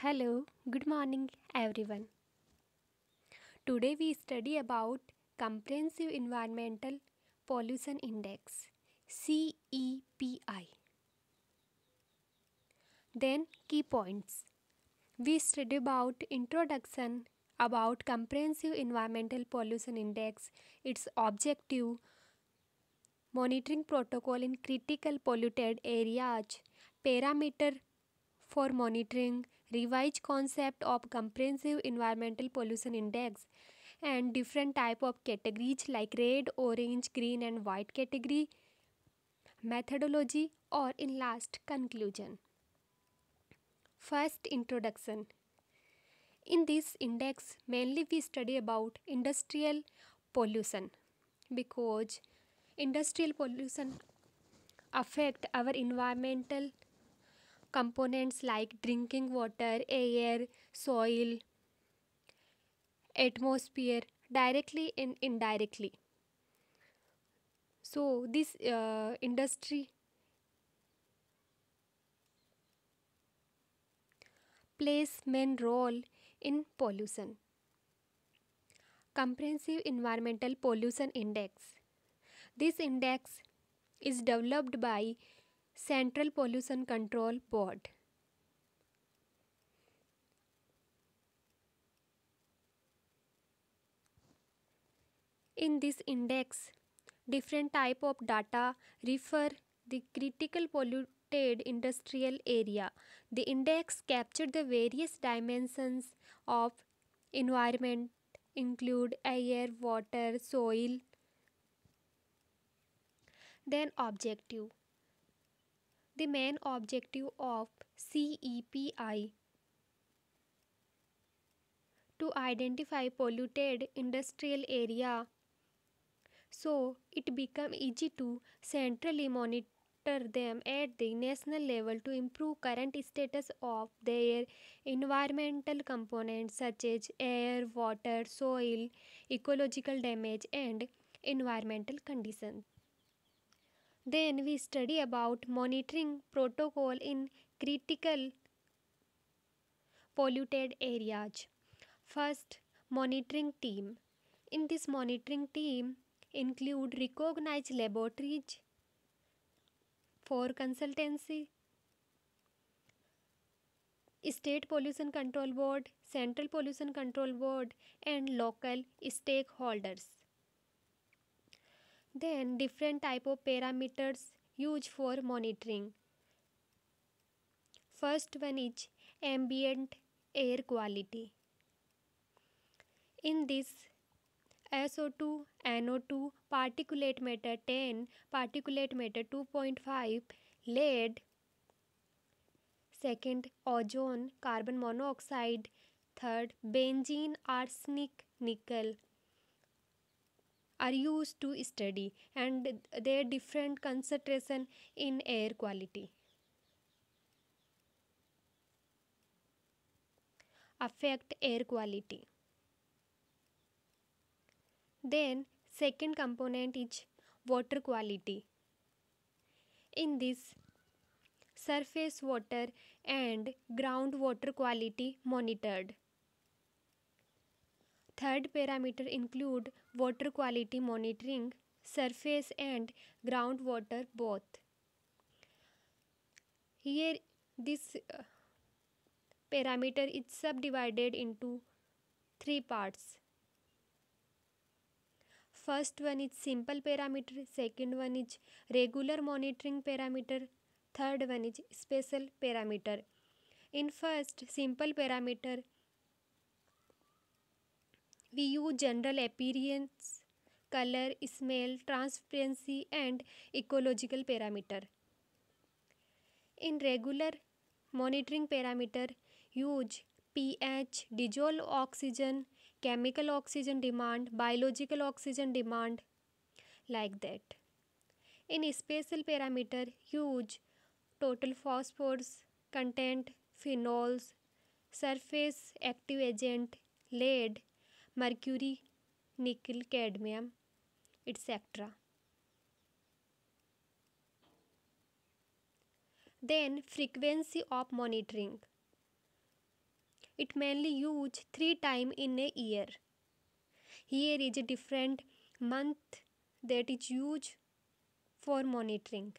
Hello, good morning everyone. Today we study about Comprehensive Environmental Pollution Index CEPI. Then key points. We study about introduction about Comprehensive Environmental Pollution Index, its objective, monitoring protocol in critical polluted areas, parameter for monitoring, revised concept of comprehensive environmental pollution index and different type of categories like red orange green and white category methodology or in last conclusion. First introduction. In this index mainly we study about industrial pollution because industrial pollution affect our environmental components like drinking water, air, soil, atmosphere directly and indirectly. So, this uh, industry plays main role in pollution. Comprehensive Environmental Pollution Index. This index is developed by Central Pollution Control Board. In this index, different type of data refer the critical polluted industrial area. The index captured the various dimensions of environment include air, water, soil. Then objective the main objective of CEPI to identify polluted industrial area so it become easy to centrally monitor them at the national level to improve current status of their environmental components such as air water soil ecological damage and environmental conditions then we study about monitoring protocol in critical polluted areas. First, monitoring team. In this monitoring team include recognized laboratories for consultancy, State Pollution Control Board, Central Pollution Control Board and local stakeholders. Then different type of parameters used for monitoring. First one is ambient air quality. In this SO2, NO2, particulate matter 10, particulate matter 2.5, lead, second ozone, carbon monoxide, third benzene, arsenic, nickel, are used to study and their different concentration in air quality. Affect air quality. Then second component is water quality. In this surface water and groundwater quality monitored Third parameter include water quality monitoring, surface and groundwater both. Here this uh, parameter is subdivided into three parts. First one is simple parameter, second one is regular monitoring parameter, third one is special parameter. In first simple parameter we use general appearance, color, smell, transparency and ecological parameter. In regular monitoring parameter use pH, dissolved oxygen, chemical oxygen demand, biological oxygen demand like that. In special parameter use total phosphorus content, phenols, surface active agent, lead, mercury, nickel, cadmium etcetera then frequency of monitoring it mainly use three time in a year here is a different month that is use for monitoring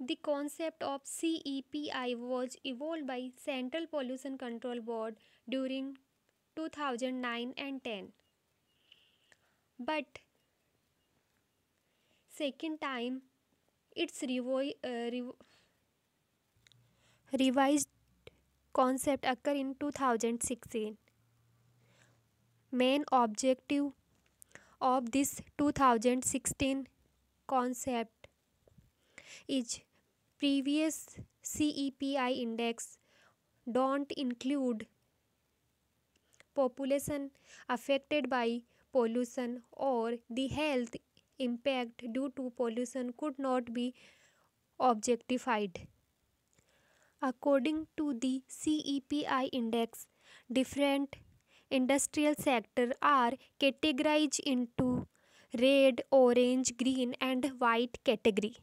the concept of C E P I was evolve by central pollution control board during 2009 and 10. But second time its revo- uh, rev- revised concept occur in 2016 main objective of this 2016 concept is previous CEPI index don't include population affected by pollution or the health impact due to pollution could not be objectified. According to the CEPI index, different industrial sectors are categorized into red, orange, green and white category.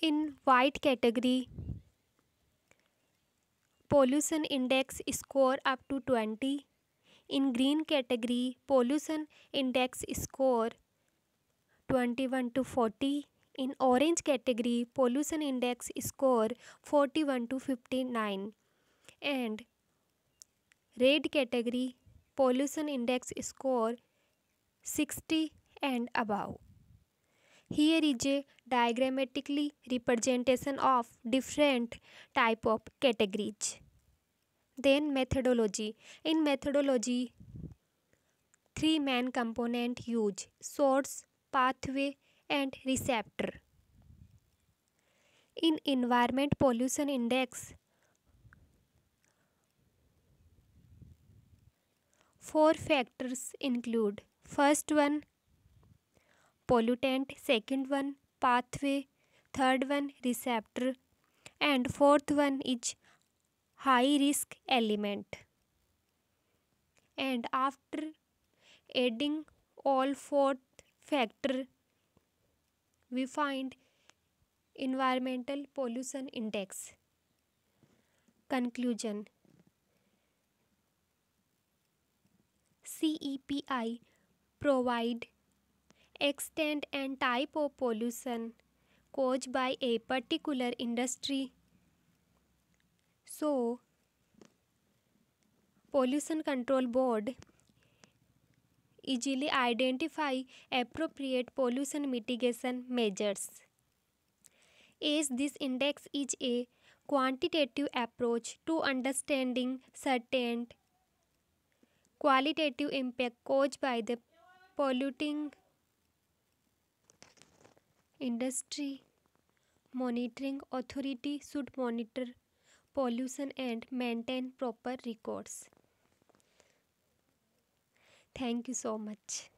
In white category, pollution index score up to 20 in green category pollution index score 21 to 40 in orange category pollution index score 41 to 59 and red category pollution index score 60 and above. Here is a diagrammatically representation of different type of categories then methodology in methodology three main component use source pathway and receptor in environment pollution index four factors include first one pollutant second one pathway third one receptor and fourth one is high risk element. And after adding all four factor we find environmental pollution index. Conclusion. CEPI provide extent and type of pollution caused by a particular industry so, Pollution Control Board easily identify appropriate pollution mitigation measures. As this index is a quantitative approach to understanding certain qualitative impact caused by the polluting industry monitoring authority should monitor pollution and maintain proper records. Thank you so much.